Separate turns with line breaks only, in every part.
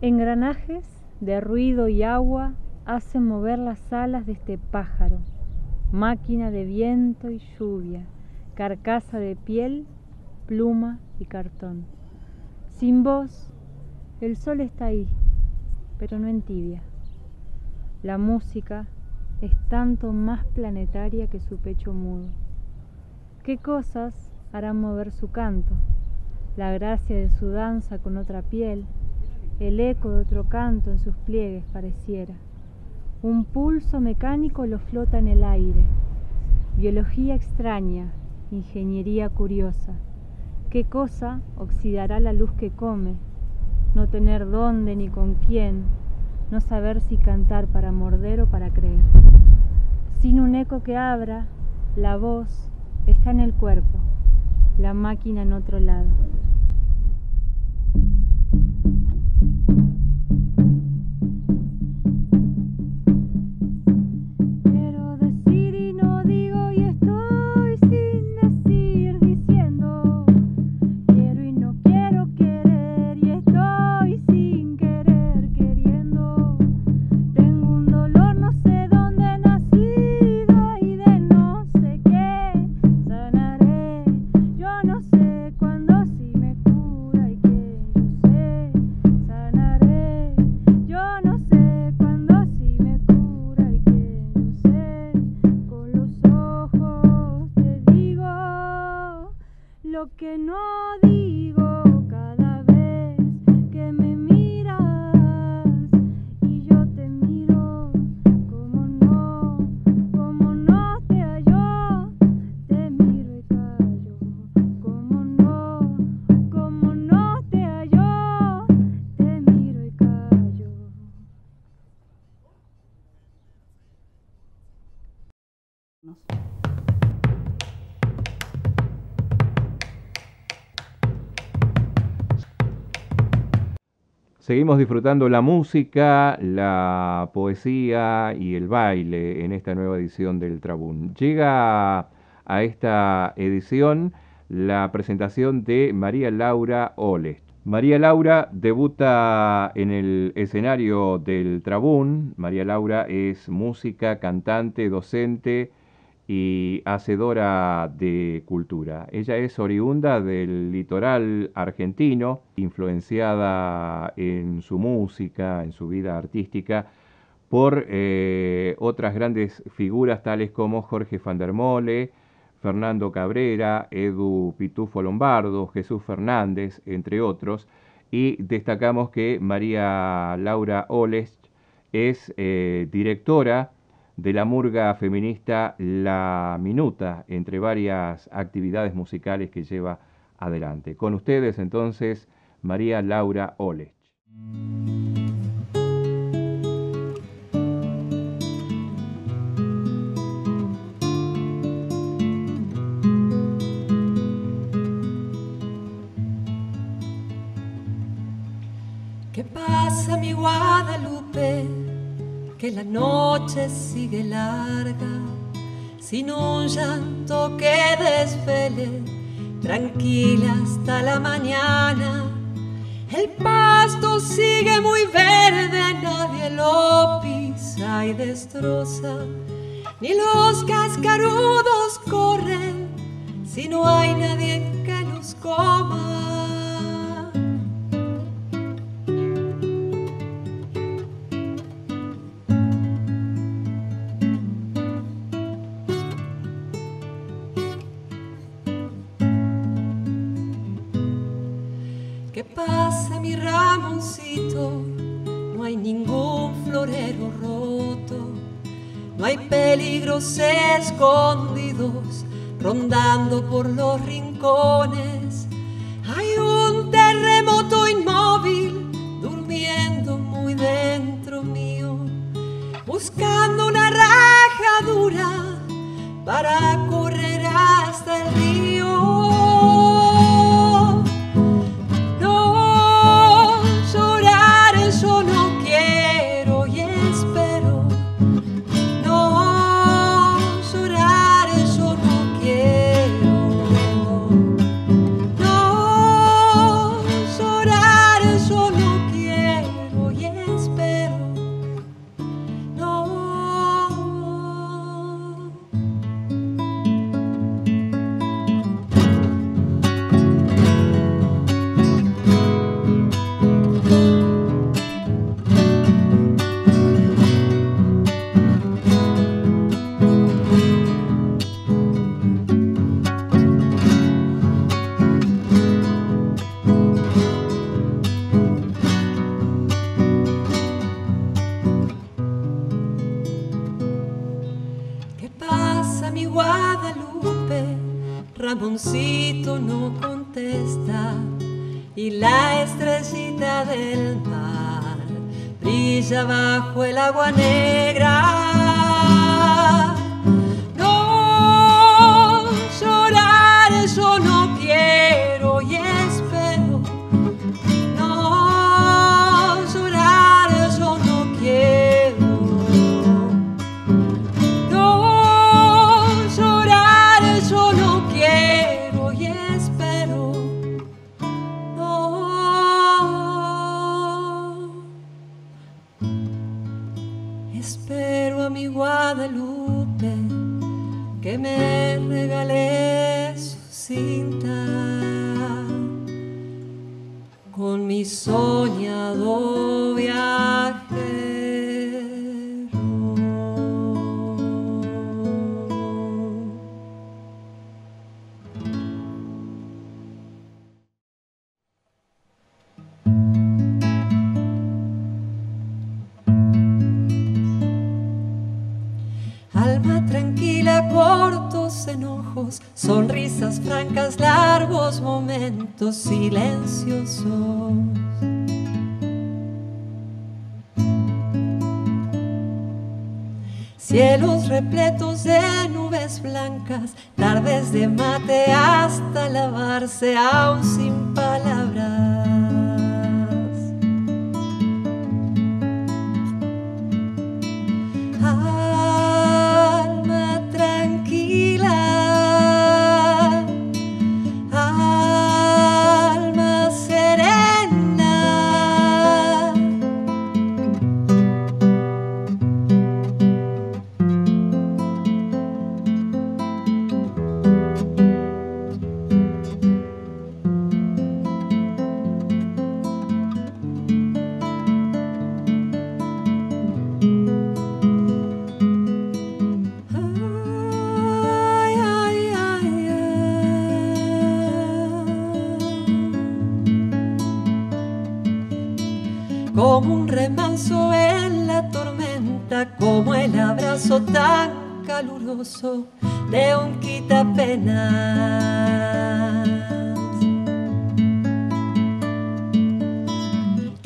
Engranajes de ruido y agua hacen mover las alas de este pájaro, máquina de viento y lluvia, carcasa de piel, pluma y cartón. Sin voz, el sol está ahí, pero no en tibia. La música es tanto más planetaria que su pecho mudo. ¿Qué cosas harán mover su canto? La gracia de su danza con otra piel, el eco de otro canto en sus pliegues pareciera. Un pulso mecánico lo flota en el aire. Biología extraña, ingeniería curiosa. ¿Qué cosa oxidará la luz que come? No tener dónde ni con quién, no saber si cantar para morder o para creer. Sin un eco que abra, la voz está en el cuerpo, la máquina en otro lado.
Seguimos disfrutando la música, la poesía y el baile en esta nueva edición del Trabún. Llega a esta edición la presentación de María Laura Olest. María Laura debuta en el escenario del Trabún. María Laura es música, cantante, docente, y hacedora de cultura. Ella es oriunda del litoral argentino, influenciada en su música, en su vida artística, por eh, otras grandes figuras tales como Jorge van der Mole, Fernando Cabrera, Edu Pitufo Lombardo, Jesús Fernández, entre otros, y destacamos que María Laura Oles es eh, directora de la murga feminista La Minuta, entre varias actividades musicales que lleva adelante. Con ustedes entonces, María Laura Olech.
Que la noche sigue larga, sin un llanto que desvele, tranquila hasta la mañana. El pasto sigue muy verde, nadie lo pisa y destroza, ni los cascarudos corren si no hay nadie que los coma. Peligros escondidos rondando por los rincones. Hay un terremoto inmóvil durmiendo muy dentro mío, buscando una rajadura para Ramoncito no contesta y la estrellita del mar brilla bajo el agua negra. Regale su cinta con mi soñado silenciosos. Cielos repletos de nubes blancas, tardes de mate hasta lavarse aún sin palabras.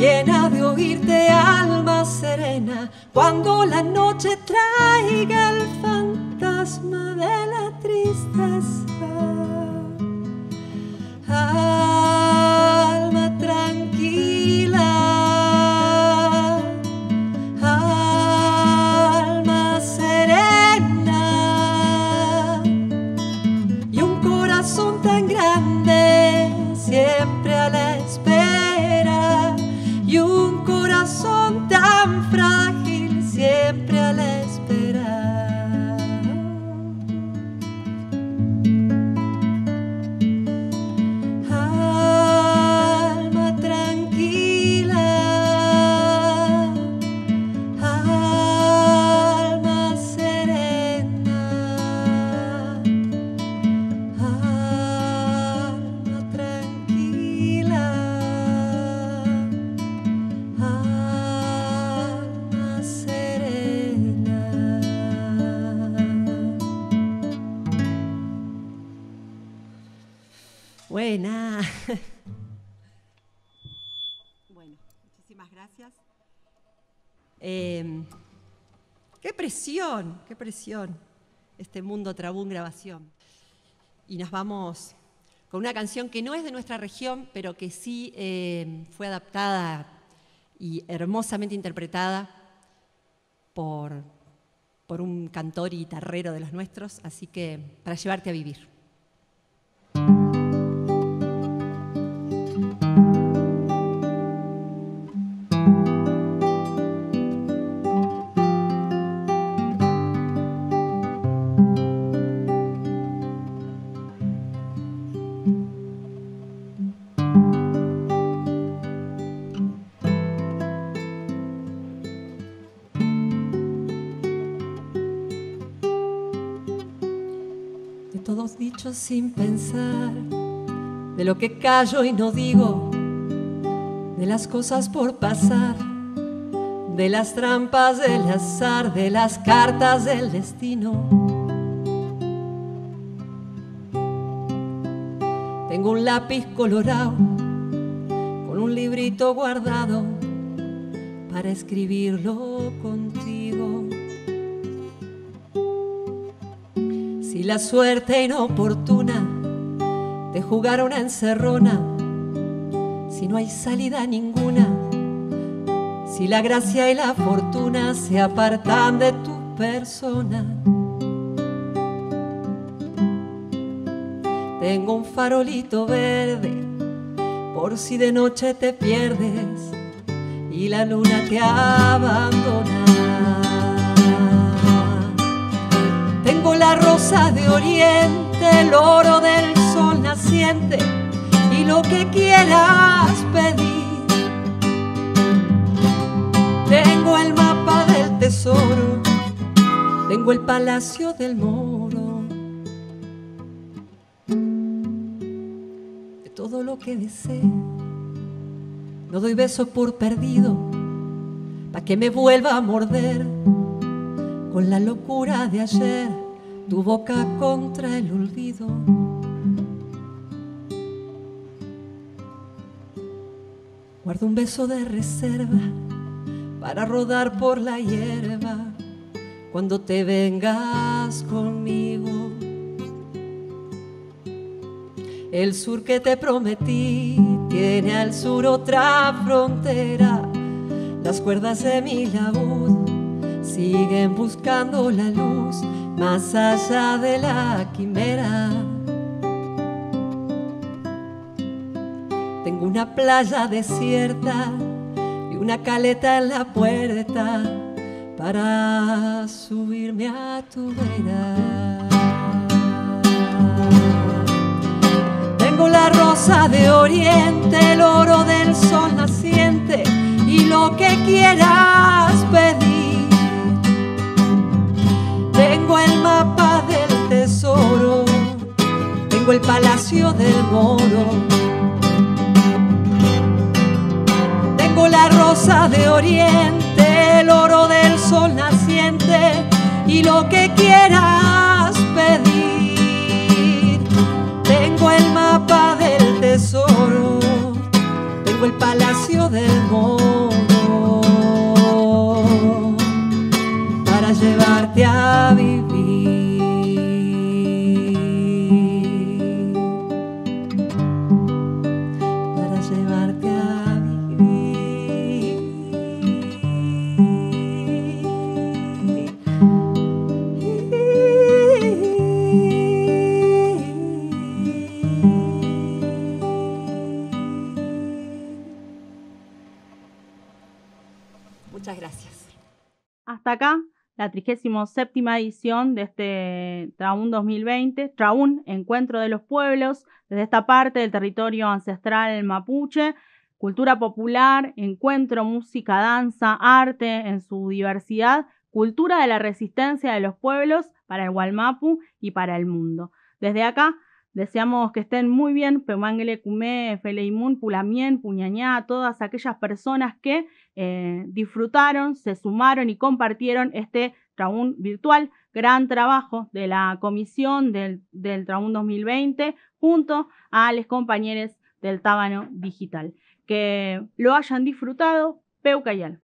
Llena de oírte alma serena cuando la noche traiga el fantasma de la tristeza. Alma qué presión. Este mundo Trabún grabación. Y nos vamos con una canción que no es de nuestra región, pero que sí eh, fue adaptada y hermosamente interpretada por, por un cantor y guitarrero de los nuestros, así que para llevarte a vivir. De todos dichos sin pensar, de lo que callo y no digo, de las cosas por pasar, de las trampas del azar, de las cartas del destino. Lápiz colorado con un librito guardado para escribirlo contigo. Si la suerte inoportuna te jugar una encerrona, si no hay salida ninguna, si la gracia y la fortuna se apartan de tu persona. Tengo un farolito verde por si de noche te pierdes y la luna te abandona. Tengo la rosa de oriente, el oro del sol naciente y lo que quieras pedir. Tengo el mapa del tesoro, tengo el palacio del moro. Todo lo que deseo no doy beso por perdido, pa' que me vuelva a morder con la locura de ayer, tu boca contra el olvido. Guardo un beso de reserva para rodar por la hierba cuando te vengas conmigo. El sur que te prometí tiene al sur otra frontera. Las cuerdas de mi laúd siguen buscando la luz más allá de la quimera. Tengo una playa desierta y una caleta en la puerta para subirme a tu vera. Tengo la rosa de oriente, el oro del sol naciente y lo que quieras pedir. Tengo el mapa del tesoro, tengo el palacio del moro. Tengo la rosa de oriente, el oro del sol naciente y lo que quieras pedir. Mapa del tesoro, tengo el palacio del moro para llevarte a vivir.
Acá la 37 edición de este Traún 2020, Traún, Encuentro de los Pueblos, desde esta parte del territorio ancestral mapuche, cultura popular, encuentro, música, danza, arte en su diversidad, cultura de la resistencia de los pueblos para el Gualmapu y para el mundo. Desde acá deseamos que estén muy bien, Pemangle, Cumé, Feleimun, Pulamien, Puñañá, todas aquellas personas que eh, disfrutaron, se sumaron y compartieron este Traún virtual. Gran trabajo de la comisión del, del Traún 2020 junto a los compañeros del Tábano Digital. Que lo hayan disfrutado, Peucayal.